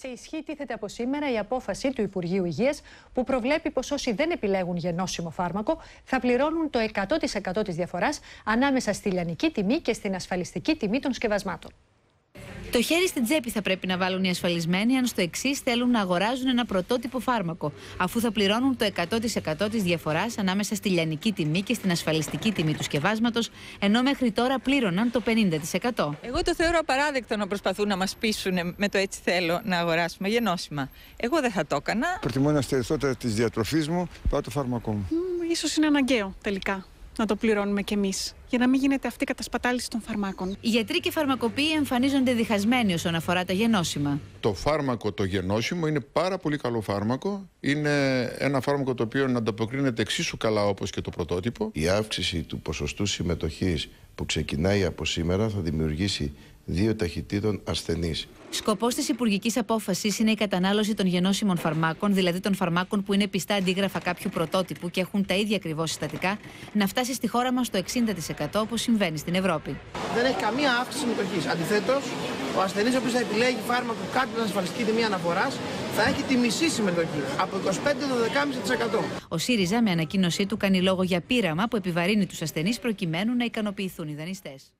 Σε ισχύ τίθεται από σήμερα η απόφαση του Υπουργείου Υγείας που προβλέπει πως όσοι δεν επιλέγουν γενώσιμο φάρμακο θα πληρώνουν το 100% της διαφοράς ανάμεσα στη λιανική τιμή και στην ασφαλιστική τιμή των σκευασμάτων. Το χέρι στην τσέπη θα πρέπει να βάλουν οι ασφαλισμένοι αν στο εξής θέλουν να αγοράζουν ένα πρωτότυπο φάρμακο, αφού θα πληρώνουν το 100% της διαφοράς ανάμεσα στη λιανική τιμή και στην ασφαλιστική τιμή του σκευάσματος, ενώ μέχρι τώρα πλήρωναν το 50%. Εγώ το θεωρώ απαράδεκτο να προσπαθούν να μας πείσουν με το έτσι θέλω να αγοράσουμε γενώσιμα. Εγώ δεν θα το έκανα. Προτιμώ να στερηθώ της διατροφής μου παρά το φάρμακό μου. Ίσως είναι αναγκαίο τελικά να το πληρώνουμε κι εμείς, για να μην γίνεται αυτή η κατασπατάληση των φαρμάκων. Οι γιατροί και φαρμακοποιοί εμφανίζονται διχασμένοι όσον αφορά τα γενώσιμα. Το φάρμακο το γενώσιμο είναι πάρα πολύ καλό φάρμακο. Είναι ένα φάρμακο το οποίο ανταποκρίνεται εξίσου καλά όπως και το πρωτότυπο. Η αύξηση του ποσοστού συμμετοχής που ξεκινάει από σήμερα θα δημιουργήσει δύο ταχυτήτων ασθενείς. Σκοπός της υπουργικής απόφασης είναι η κατανάλωση των γενώσιμων φαρμάκων, δηλαδή των φαρμάκων που είναι πιστά αντίγραφα κάποιου πρωτότυπου και έχουν τα ίδια ακριβώς συστατικά, να φτάσει στη χώρα μας το 60% όπως συμβαίνει στην Ευρώπη. Δεν έχει καμία αύξηση συμμετοχής. Αντιθέτως, ο ασθενής ο οποίος θα επιλέγει φάρμακο κάτω από την ασφαλιστική τιμή αναφοράς θα έχει τη μισή συμμετοχή, από 25% το 12,5%. Ο ΣΥΡΙΖΑ με ανακοίνωσή του κάνει λόγο για πείραμα που επιβαρύνει τους ασθενείς προκειμένου να ικανοποιηθούν οι δανειστές.